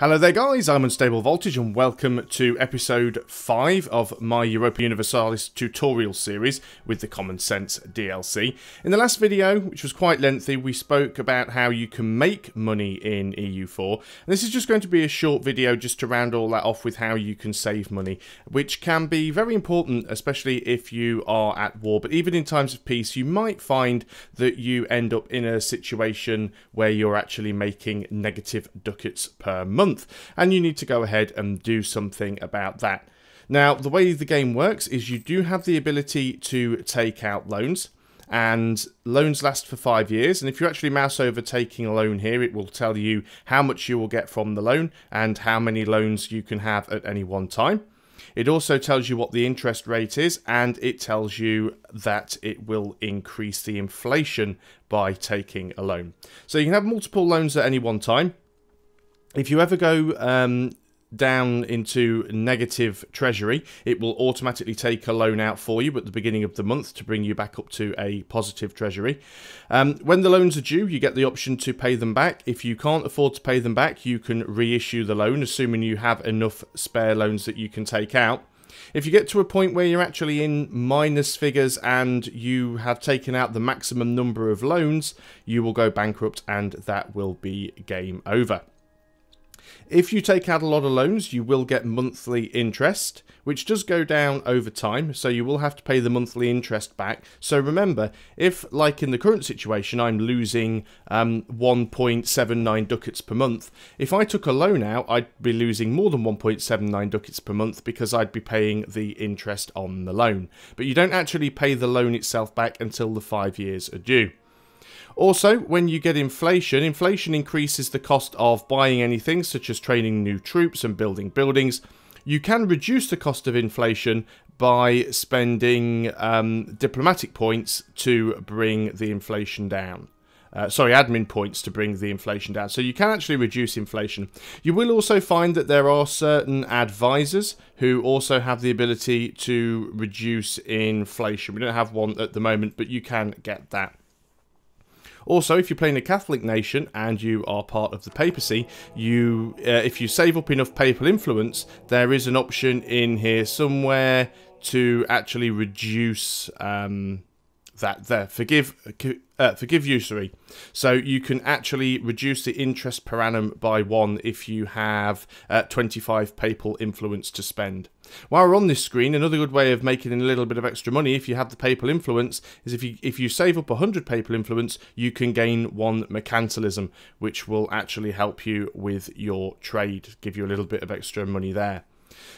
Hello there guys, I'm Unstable Voltage and welcome to episode 5 of my Europa Universalis tutorial series with the Common Sense DLC. In the last video, which was quite lengthy, we spoke about how you can make money in EU4. And this is just going to be a short video just to round all that off with how you can save money, which can be very important, especially if you are at war. But even in times of peace, you might find that you end up in a situation where you're actually making negative ducats per month month, and you need to go ahead and do something about that. Now, the way the game works is you do have the ability to take out loans, and loans last for five years. And if you actually mouse over taking a loan here, it will tell you how much you will get from the loan and how many loans you can have at any one time. It also tells you what the interest rate is, and it tells you that it will increase the inflation by taking a loan. So you can have multiple loans at any one time if you ever go um, down into negative treasury, it will automatically take a loan out for you at the beginning of the month to bring you back up to a positive treasury. Um, when the loans are due, you get the option to pay them back. If you can't afford to pay them back, you can reissue the loan, assuming you have enough spare loans that you can take out. If you get to a point where you're actually in minus figures and you have taken out the maximum number of loans, you will go bankrupt and that will be game over. If you take out a lot of loans, you will get monthly interest, which does go down over time, so you will have to pay the monthly interest back. So remember, if, like in the current situation, I'm losing um, 1.79 ducats per month, if I took a loan out, I'd be losing more than 1.79 ducats per month because I'd be paying the interest on the loan. But you don't actually pay the loan itself back until the five years are due. Also, when you get inflation, inflation increases the cost of buying anything such as training new troops and building buildings. You can reduce the cost of inflation by spending um, diplomatic points to bring the inflation down. Uh, sorry, admin points to bring the inflation down. So you can actually reduce inflation. You will also find that there are certain advisors who also have the ability to reduce inflation. We don't have one at the moment, but you can get that. Also, if you're playing a Catholic nation and you are part of the papacy, you uh, if you save up enough papal influence, there is an option in here somewhere to actually reduce um, that there. Forgive uh, forgive usury. So you can actually reduce the interest per annum by one if you have uh, 25 papal influence to spend. While we're on this screen, another good way of making a little bit of extra money if you have the papal influence is if you if you save up 100 papal influence, you can gain one mercantilism, which will actually help you with your trade, give you a little bit of extra money there.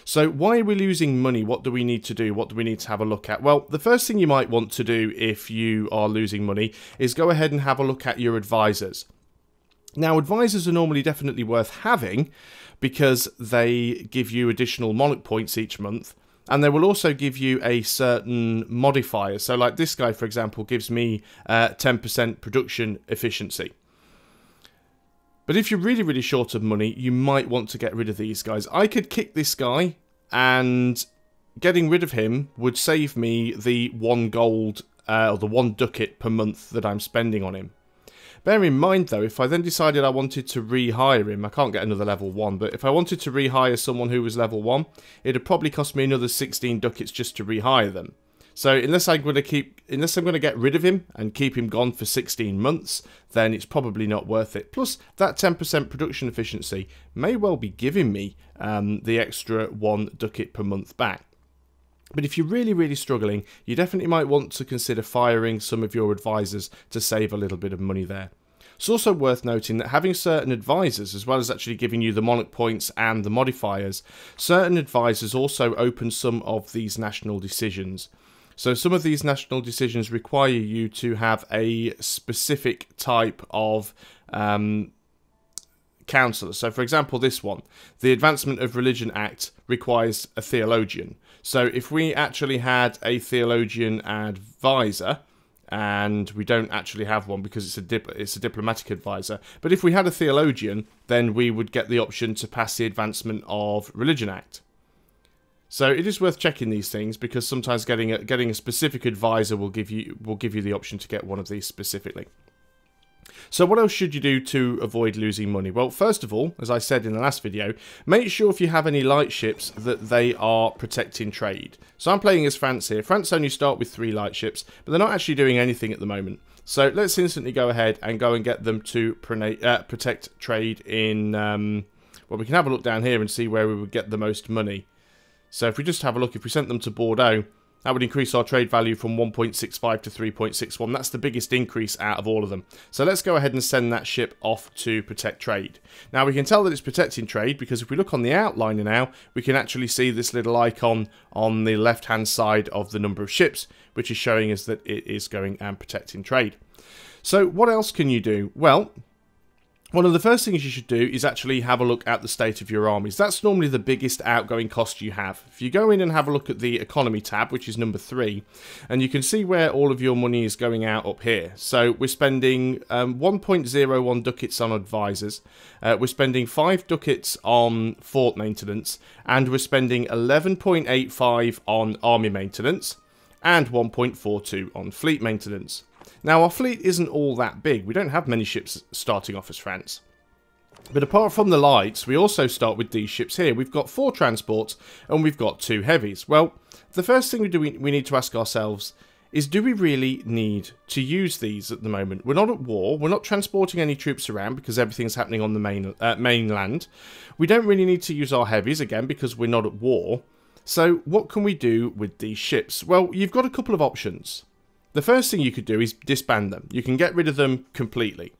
So why are we losing money? What do we need to do? What do we need to have a look at? Well, the first thing you might want to do if you are losing money is go ahead and have a look at your advisors. Now, advisors are normally definitely worth having because they give you additional monarch points each month and they will also give you a certain modifier. So like this guy, for example, gives me 10% uh, production efficiency. But if you're really, really short of money, you might want to get rid of these guys. I could kick this guy, and getting rid of him would save me the one gold, uh, or the one ducat per month that I'm spending on him. Bear in mind, though, if I then decided I wanted to rehire him, I can't get another level 1, but if I wanted to rehire someone who was level 1, it'd probably cost me another 16 ducats just to rehire them. So unless I'm going to keep, unless I'm going to get rid of him and keep him gone for 16 months, then it's probably not worth it. Plus, that 10% production efficiency may well be giving me um, the extra one ducat per month back. But if you're really, really struggling, you definitely might want to consider firing some of your advisors to save a little bit of money there. It's also worth noting that having certain advisors, as well as actually giving you the monarch points and the modifiers, certain advisors also open some of these national decisions. So some of these national decisions require you to have a specific type of um, councillor. So, for example, this one, the Advancement of Religion Act requires a theologian. So, if we actually had a theologian advisor, and we don't actually have one because it's a dip- it's a diplomatic advisor. But if we had a theologian, then we would get the option to pass the Advancement of Religion Act. So it is worth checking these things because sometimes getting a, getting a specific advisor will give you will give you the option to get one of these specifically. So what else should you do to avoid losing money? Well, first of all, as I said in the last video, make sure if you have any light ships that they are protecting trade. So I'm playing as France here. France only start with three light ships, but they're not actually doing anything at the moment. So let's instantly go ahead and go and get them to uh, protect trade in... Um, well, we can have a look down here and see where we would get the most money. So if we just have a look, if we sent them to Bordeaux, that would increase our trade value from 1.65 to 3.61. That's the biggest increase out of all of them. So let's go ahead and send that ship off to protect trade. Now we can tell that it's protecting trade because if we look on the outliner now, we can actually see this little icon on the left hand side of the number of ships, which is showing us that it is going and protecting trade. So what else can you do? Well, one of the first things you should do is actually have a look at the state of your armies. That's normally the biggest outgoing cost you have. If you go in and have a look at the economy tab, which is number three, and you can see where all of your money is going out up here. So we're spending um, 1.01 ducats on advisors, uh, we're spending 5 ducats on fort maintenance, and we're spending 11.85 on army maintenance, and 1.42 on fleet maintenance. Now, our fleet isn't all that big. We don't have many ships starting off as France. But apart from the lights, we also start with these ships here. We've got four transports and we've got two heavies. Well, the first thing we do we need to ask ourselves is do we really need to use these at the moment? We're not at war. We're not transporting any troops around because everything's happening on the main uh, mainland. We don't really need to use our heavies again because we're not at war. So what can we do with these ships? Well, you've got a couple of options. The first thing you could do is disband them. You can get rid of them completely.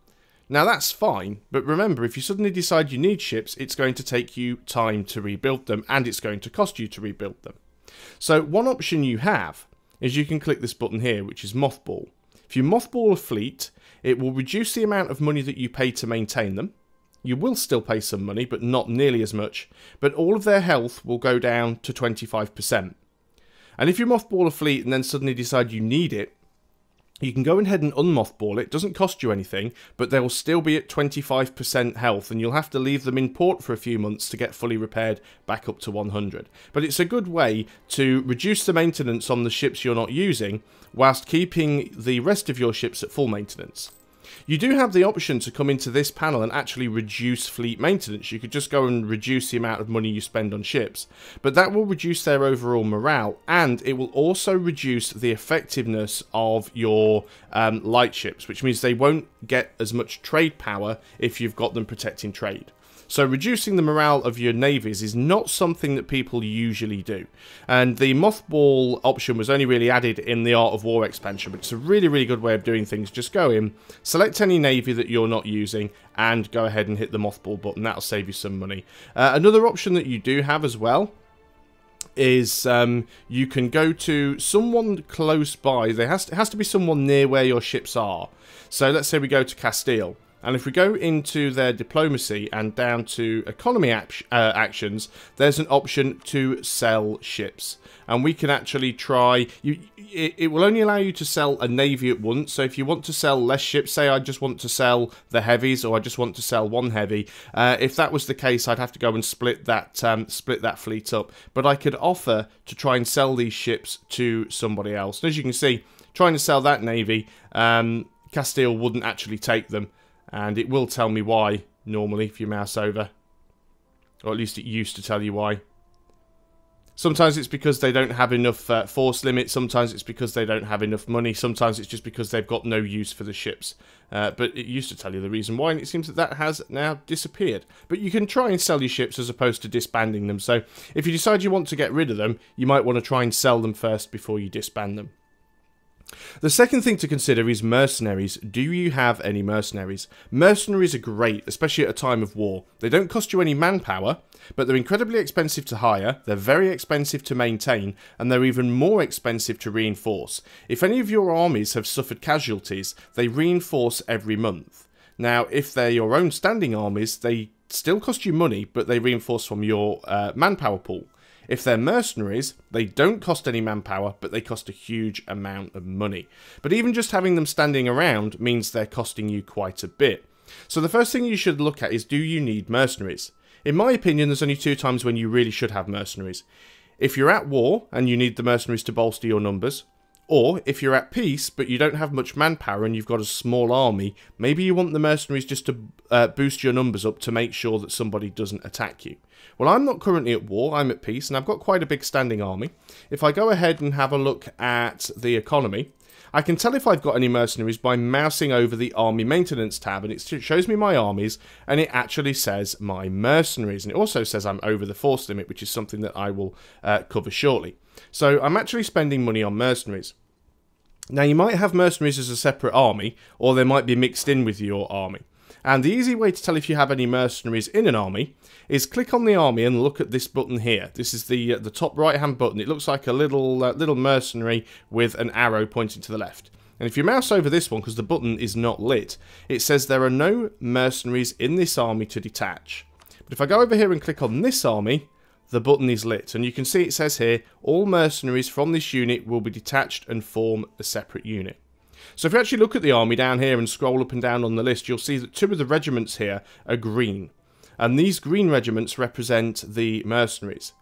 Now that's fine, but remember if you suddenly decide you need ships, it's going to take you time to rebuild them and it's going to cost you to rebuild them. So one option you have is you can click this button here, which is mothball. If you mothball a fleet, it will reduce the amount of money that you pay to maintain them. You will still pay some money, but not nearly as much, but all of their health will go down to 25%. And if you mothball a fleet and then suddenly decide you need it, you can go ahead and unmothball it, doesn't cost you anything, but they will still be at 25% health and you'll have to leave them in port for a few months to get fully repaired back up to 100. But it's a good way to reduce the maintenance on the ships you're not using whilst keeping the rest of your ships at full maintenance. You do have the option to come into this panel and actually reduce fleet maintenance. You could just go and reduce the amount of money you spend on ships. But that will reduce their overall morale and it will also reduce the effectiveness of your um, light ships, which means they won't get as much trade power if you've got them protecting trade. So reducing the morale of your navies is not something that people usually do. And the mothball option was only really added in the Art of War expansion, but it's a really, really good way of doing things. Just go in, select any navy that you're not using, and go ahead and hit the mothball button. That'll save you some money. Uh, another option that you do have as well is um, you can go to someone close by. There has to, has to be someone near where your ships are. So let's say we go to Castile. And if we go into their diplomacy and down to economy uh, actions, there's an option to sell ships. And we can actually try, you, it, it, will only allow you to sell a navy at once. So if you want to sell less ships, say I just want to sell the heavies or I just want to sell one heavy. Uh, if that was the case, I'd have to go and split that, um, split that fleet up. But I could offer to try and sell these ships to somebody else. And as you can see, trying to sell that navy, um, Castile wouldn't actually take them and it will tell me why normally if you mouse over. Or at least it used to tell you why. Sometimes it's because they don't have enough uh, force limit. Sometimes it's because they don't have enough money. Sometimes it's just because they've got no use for the ships. Uh, but it used to tell you the reason why and it seems that that has now disappeared. But you can try and sell your ships as opposed to disbanding them. So if you decide you want to get rid of them you might want to try and sell them first before you disband them the second thing to consider is mercenaries. Do you have any mercenaries? Mercenaries are great, especially at a time of war. They don't cost you any manpower, but they're incredibly expensive to hire, they're very expensive to maintain, and they're even more expensive to reinforce. If any of your armies have suffered casualties, they reinforce every month. Now, if they're your own standing armies, they still cost you money, but they reinforce from your uh, manpower pool. If they're mercenaries, they don't cost any manpower, but they cost a huge amount of money. But even just having them standing around means they're costing you quite a bit. So the first thing you should look at is do you need mercenaries? In my opinion, there's only two times when you really should have mercenaries. If you're at war and you need the mercenaries to bolster your numbers, Or if you're at peace but you don't have much manpower and you've got a small army, maybe you want the mercenaries just to uh, boost your numbers up to make sure that somebody doesn't attack you. Well, I'm not currently at war, I'm at peace, and I've got quite a big standing army. If I go ahead and have a look at the economy, I can tell if I've got any mercenaries by mousing over the army maintenance tab and it shows me my armies and it actually says my mercenaries and it also says I'm over the force limit which is something that I will uh, cover shortly. So I'm actually spending money on mercenaries. Now, you might have mercenaries as a separate army, or they might be mixed in with your army. And the easy way to tell if you have any mercenaries in an army is click on the army and look at this button here. This is the uh, the top right hand button. It looks like a little uh, little mercenary with an arrow pointing to the left. And if you mouse over this one, because the button is not lit, it says there are no mercenaries in this army to detach. But if I go over here and click on this army, the button is lit. And you can see it says here, all mercenaries from this unit will be detached and form a separate unit. So if you actually look at the army down here and scroll up and down on the list, you'll see that two of the regiments here are green. And these green regiments represent the mercenaries.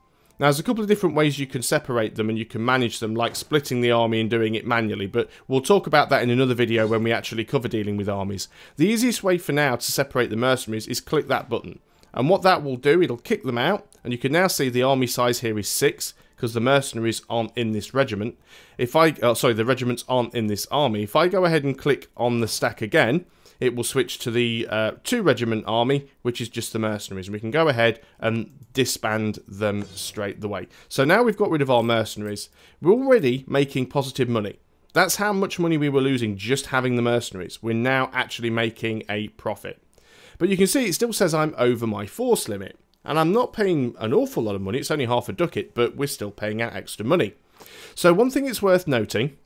Now, there's a couple of different ways you can separate them and you can manage them, like splitting the army and doing it manually, but we'll talk about that in another video when we actually cover dealing with armies. The easiest way for now to separate the mercenaries is click that button. And what that will do, it'll kick them out, and you can now see the army size here is 6, because the mercenaries aren't in this regiment. If I, oh, sorry, the regiments aren't in this army. If I go ahead and click on the stack again, it will switch to the uh, two regiment army, which is just the mercenaries. And we can go ahead and disband them straight the way. So now we've got rid of our mercenaries. We're already making positive money. That's how much money we were losing just having the mercenaries. We're now actually making a profit. But you can see it still says I'm over my force limit. And I'm not paying an awful lot of money, it's only half a ducat, but we're still paying out extra money. So one thing it's worth noting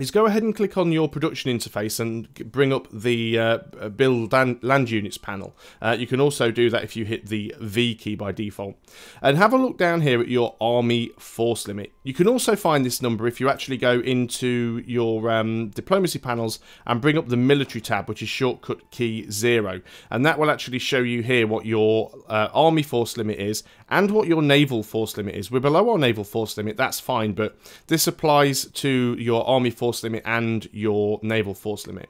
is go ahead and click on your production interface and bring up the uh, build land units panel. Uh, you can also do that if you hit the V key by default. And have a look down here at your army force limit. You can also find this number if you actually go into your um, diplomacy panels and bring up the military tab, which is shortcut key zero. And that will actually show you here what your uh, army force limit is and what your naval force limit is. We're below our naval force limit, that's fine, but this applies to your army force limit and your naval force limit.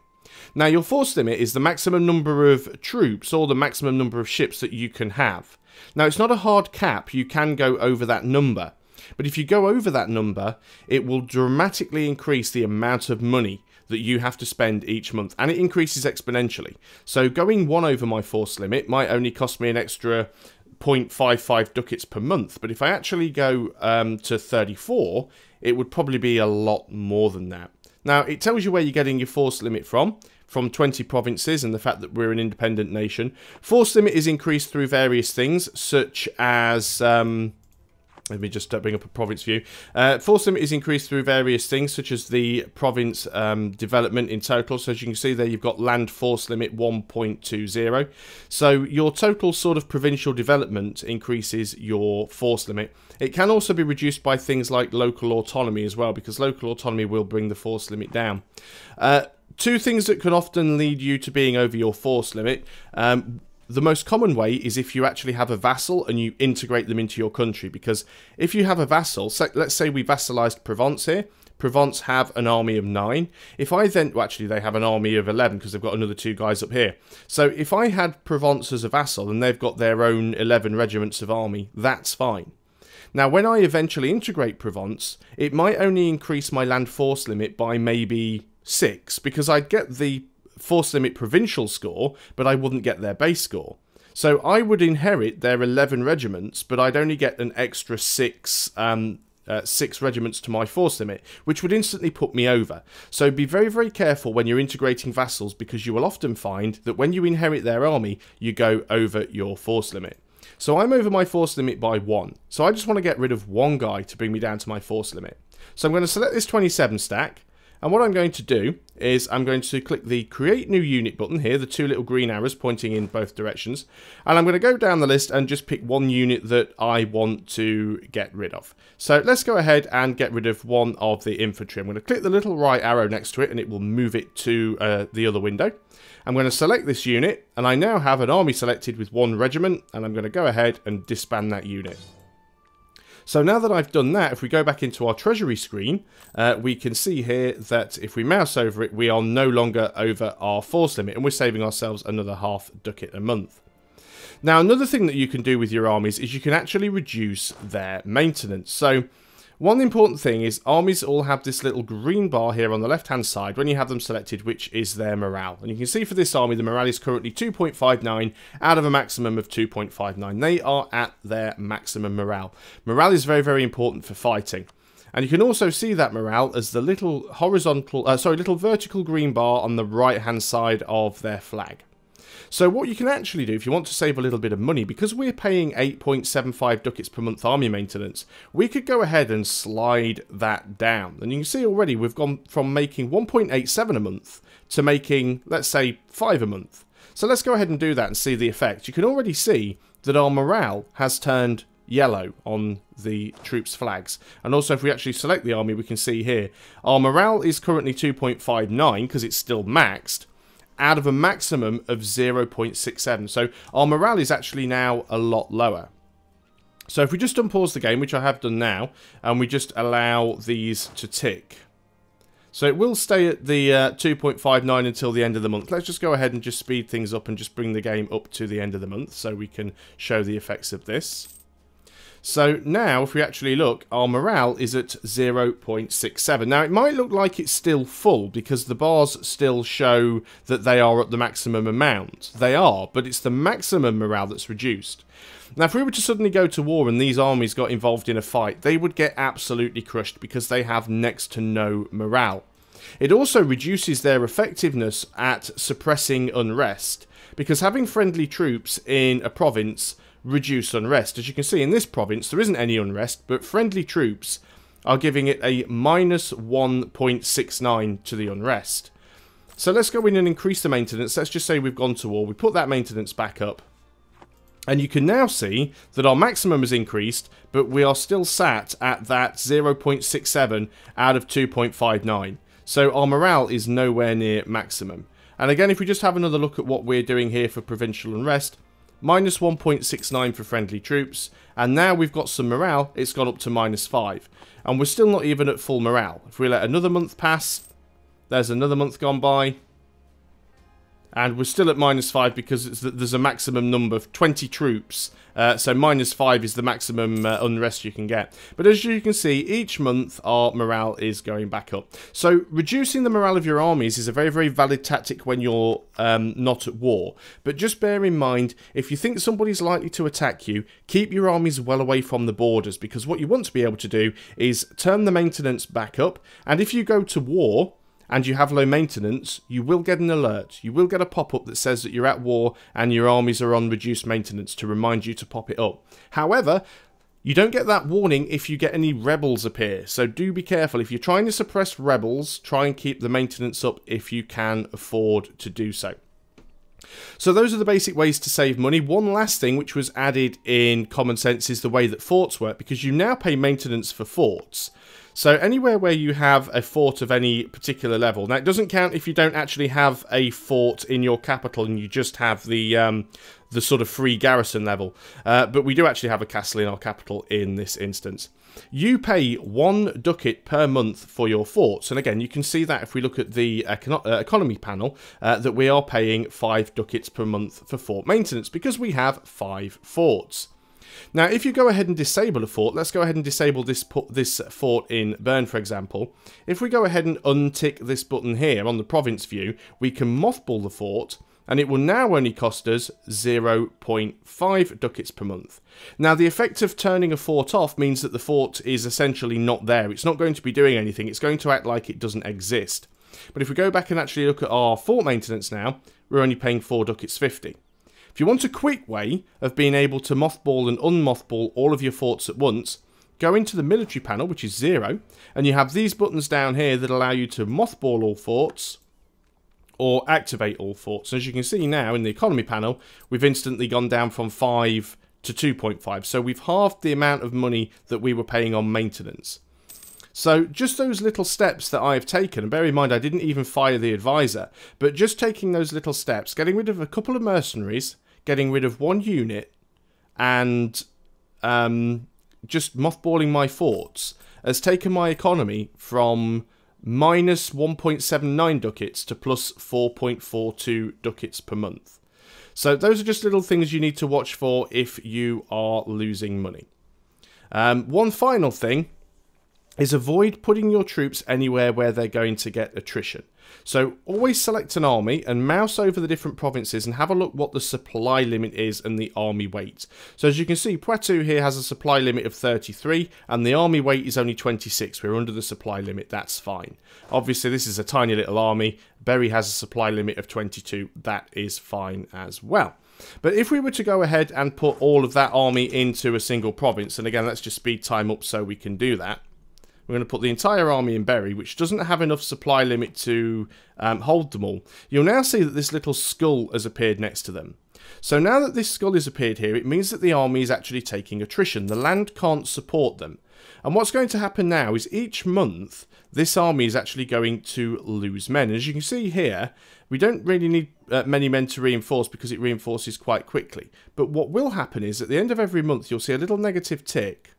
Now, your force limit is the maximum number of troops or the maximum number of ships that you can have. Now, it's not a hard cap, you can go over that number. But if you go over that number, it will dramatically increase the amount of money that you have to spend each month, and it increases exponentially. So going one over my force limit might only cost me an extra 0.55 ducats per month. But if I actually go um, to 34, it would probably be a lot more than that. Now, it tells you where you're getting your force limit from, from 20 provinces and the fact that we're an independent nation. Force limit is increased through various things, such as... Um, let me just uh, bring up a province view. Uh, force limit is increased through various things, such as the province um, development in total. So as you can see there, you've got land force limit 1.20. So your total sort of provincial development increases your force limit. It can also be reduced by things like local autonomy as well, because local autonomy will bring the force limit down. Uh, two things that can often lead you to being over your force limit. Um, the most common way is if you actually have a vassal and you integrate them into your country. Because if you have a vassal, so let's say we vassalized Provence here, Provence have an army of nine. If I then, well, actually, they have an army of 11 because they've got another two guys up here. So if I had Provence as a vassal and they've got their own 11 regiments of army, that's fine. Now, when I eventually integrate Provence, it might only increase my land force limit by maybe six because I'd get the force limit provincial score, but I wouldn't get their base score. So I would inherit their 11 regiments, but I'd only get an extra six um, uh, six regiments to my force limit, which would instantly put me over. So be very, very careful when you're integrating vassals because you will often find that when you inherit their army, you go over your force limit. So I'm over my force limit by one. So I just want to get rid of one guy to bring me down to my force limit. So I'm going to select this 27 stack. And what I'm going to do is I'm going to click the create new unit button here, the two little green arrows pointing in both directions. And I'm going to go down the list and just pick one unit that I want to get rid of. So let's go ahead and get rid of one of the infantry. I'm going to click the little right arrow next to it and it will move it to uh, the other window. I'm going to select this unit and I now have an army selected with one regiment and I'm going to go ahead and disband that unit. So now that I've done that, if we go back into our treasury screen, uh, we can see here that if we mouse over it, we are no longer over our force limit and we're saving ourselves another half ducat a month. Now, another thing that you can do with your armies is you can actually reduce their maintenance. So one important thing is armies all have this little green bar here on the left hand side when you have them selected which is their morale. And you can see for this army the morale is currently 2.59 out of a maximum of 2.59. They are at their maximum morale. Morale is very very important for fighting. And you can also see that morale as the little horizontal, uh, sorry, little vertical green bar on the right hand side of their flag. So what you can actually do if you want to save a little bit of money, because we're paying 8.75 ducats per month army maintenance, we could go ahead and slide that down. And you can see already we've gone from making 1.87 a month to making, let's say, 5 a month. So let's go ahead and do that and see the effect. You can already see that our morale has turned yellow on the troops flags. And also if we actually select the army, we can see here, our morale is currently 2.59 because it's still maxed, out of a maximum of 0.67. So our morale is actually now a lot lower. So if we just unpause the game, which I have done now, and we just allow these to tick. So it will stay at the uh, 2.59 until the end of the month. Let's just go ahead and just speed things up and just bring the game up to the end of the month so we can show the effects of this. So now, if we actually look, our morale is at 0.67. Now, it might look like it's still full because the bars still show that they are at the maximum amount. They are, but it's the maximum morale that's reduced. Now, if we were to suddenly go to war and these armies got involved in a fight, they would get absolutely crushed because they have next to no morale. It also reduces their effectiveness at suppressing unrest, because having friendly troops in a province reduce unrest. As you can see in this province, there isn't any unrest, but friendly troops are giving it a minus 1.69 to the unrest. So let's go in and increase the maintenance. Let's just say we've gone to war. We put that maintenance back up. And you can now see that our maximum has increased, but we are still sat at that 0.67 out of 2.59. So our morale is nowhere near maximum. And again, if we just have another look at what we're doing here for provincial unrest, minus 1.69 for friendly troops, and now we've got some morale, it's gone up to minus 5. And we're still not even at full morale. If we let another month pass, there's another month gone by, and we're still at minus 5 because there's a maximum number of 20 troops. Uh, so minus 5 is the maximum uh, unrest you can get. But as you can see each month our morale is going back up. So reducing the morale of your armies is a very very valid tactic when you're um, not at war. But just bear in mind if you think somebody's likely to attack you keep your armies well away from the borders because what you want to be able to do is turn the maintenance back up. And if you go to war and you have low maintenance, you will get an alert. You will get a pop-up that says that you're at war and your armies are on reduced maintenance to remind you to pop it up. However, you don't get that warning if you get any rebels appear, so do be careful. If you're trying to suppress rebels, try and keep the maintenance up if you can afford to do so. So those are the basic ways to save money. One last thing which was added in Common Sense is the way that forts work, because you now pay maintenance for forts. So anywhere where you have a fort of any particular level, now it doesn't count if you don't actually have a fort in your capital and you just have the um, the sort of free garrison level, uh, but we do actually have a castle in our capital in this instance. You pay one ducat per month for your forts, and again, you can see that if we look at the uh, economy panel, uh, that we are paying five ducats per month for fort maintenance because we have five forts. Now, if you go ahead and disable a fort, let's go ahead and disable this this fort in Bern, for example. If we go ahead and untick this button here on the province view, we can mothball the fort, and it will now only cost us 0.5 ducats per month. Now, the effect of turning a fort off means that the fort is essentially not there. It's not going to be doing anything. It's going to act like it doesn't exist. But if we go back and actually look at our fort maintenance now, we're only paying 4 ducats 50. If you want a quick way of being able to mothball and unmothball all of your forts at once, go into the military panel, which is zero, and you have these buttons down here that allow you to mothball all forts or activate all forts. As you can see now in the economy panel, we've instantly gone down from 5 to 2.5. So we've halved the amount of money that we were paying on maintenance. So just those little steps that I've taken, and bear in mind I didn't even fire the advisor, but just taking those little steps, getting rid of a couple of mercenaries, getting rid of one unit, and um, just mothballing my forts has taken my economy from minus 1.79 ducats to plus 4.42 ducats per month. So those are just little things you need to watch for if you are losing money. Um, one final thing is avoid putting your troops anywhere where they're going to get attrition. So always select an army and mouse over the different provinces and have a look what the supply limit is and the army weight. So as you can see, Poitou here has a supply limit of 33 and the army weight is only 26. We're under the supply limit, that's fine. Obviously this is a tiny little army. Berry has a supply limit of 22, that is fine as well. But if we were to go ahead and put all of that army into a single province, and again, let's just speed time up so we can do that. We're going to put the entire army in Berry, which doesn't have enough supply limit to um, hold them all. You'll now see that this little skull has appeared next to them. So now that this skull has appeared here, it means that the army is actually taking attrition. The land can't support them. And what's going to happen now is each month, this army is actually going to lose men. As you can see here, we don't really need uh, many men to reinforce because it reinforces quite quickly. But what will happen is at the end of every month, you'll see a little negative tick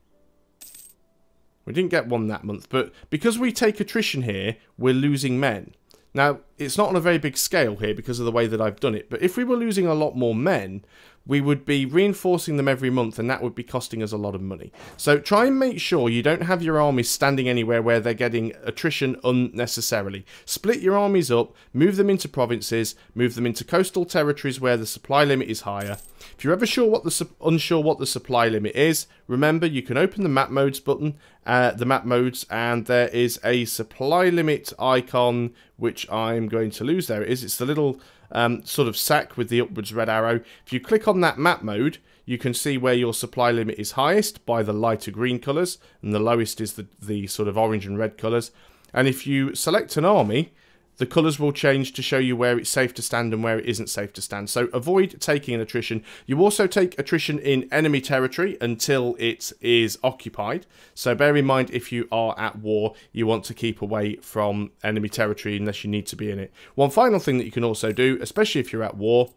we didn't get one that month, but because we take attrition here, we're losing men. Now, it's not on a very big scale here because of the way that I've done it, but if we were losing a lot more men, we would be reinforcing them every month and that would be costing us a lot of money. So try and make sure you don't have your armies standing anywhere where they're getting attrition unnecessarily. Split your armies up, move them into provinces, move them into coastal territories where the supply limit is higher. If you're ever sure what the unsure what the supply limit is, remember you can open the map modes button, uh, the map modes, and there is a supply limit icon which I'm going to lose. There it is. It's the little um, sort of sack with the upwards red arrow. If you click on that map mode, you can see where your supply limit is highest by the lighter green colours, and the lowest is the, the sort of orange and red colours. And if you select an army, the colours will change to show you where it's safe to stand and where it isn't safe to stand. So avoid taking an attrition. You also take attrition in enemy territory until it is occupied. So bear in mind if you are at war, you want to keep away from enemy territory unless you need to be in it. One final thing that you can also do, especially if you're at war,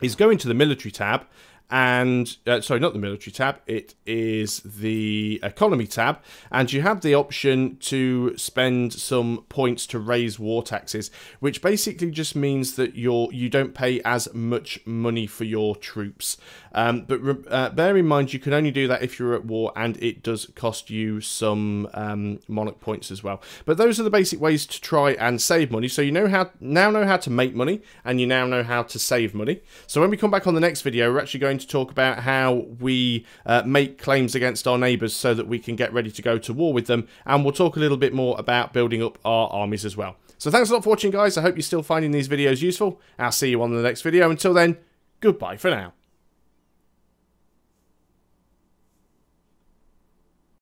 is go into the military tab and uh, sorry, not the military tab. It is the economy tab, and you have the option to spend some points to raise war taxes, which basically just means that you're you don't pay as much money for your troops. Um, but uh, bear in mind, you can only do that if you're at war, and it does cost you some um, monarch points as well. But those are the basic ways to try and save money. So you know how now know how to make money, and you now know how to save money. So when we come back on the next video, we're actually going going to talk about how we uh, make claims against our neighbours so that we can get ready to go to war with them. And we'll talk a little bit more about building up our armies as well. So thanks a lot for watching, guys. I hope you're still finding these videos useful. I'll see you on the next video. Until then, goodbye for now.